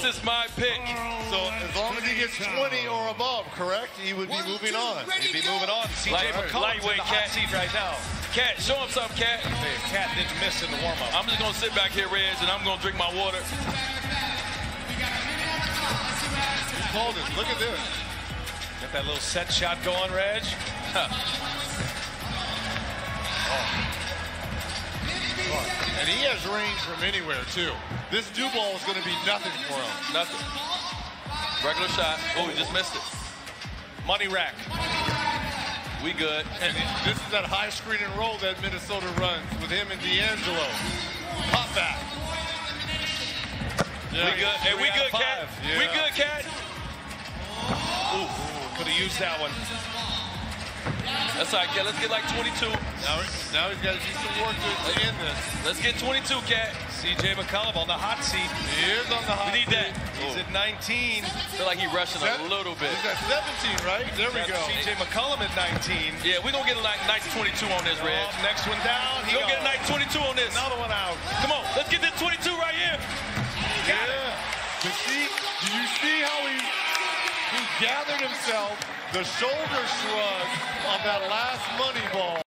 This is my pick. So as long as he gets 20 or above, correct, he would be moving on. He'd be moving on. CJ Light- McCollum's in lightweight the hot cat. seat right now. Cat, show him something, Cat. Hey, Cat didn't miss in the warm-up. I'm just gonna sit back here, Reg, and I'm gonna drink my water. Hold it. Look at this. Get that little set shot going, Reg. Oh. And he has range from anywhere, too. This Dew ball is going to be nothing for him. Nothing. Regular shot. Oh, he just missed it. Money rack. We good. And this is that high screen and roll that Minnesota runs with him and D'Angelo. Pop back. We good. Hey, we good, Cat. five. We good, Cat. Ooh, Could have used that one. That's all right, Cat. Let's get like 22. Now, now he's got to do some work to, to end this. Let's get 22, Cat. CJ McCollum on the hot seat. He is on the hot We need that. He's at 19. Feel like he rushing a little bit. He's at 17, right? There we go. CJ McCollum at 19. Yeah, we're gonna get a like nice 22 on this, Reg. Oh, next one down. He We're gonna get a goes. nice 22 on this. Another one out. Come on, let's get this 22 right here. Yeah. But see, do you see how he he gathered himself, the shoulder shrug on that last money ball.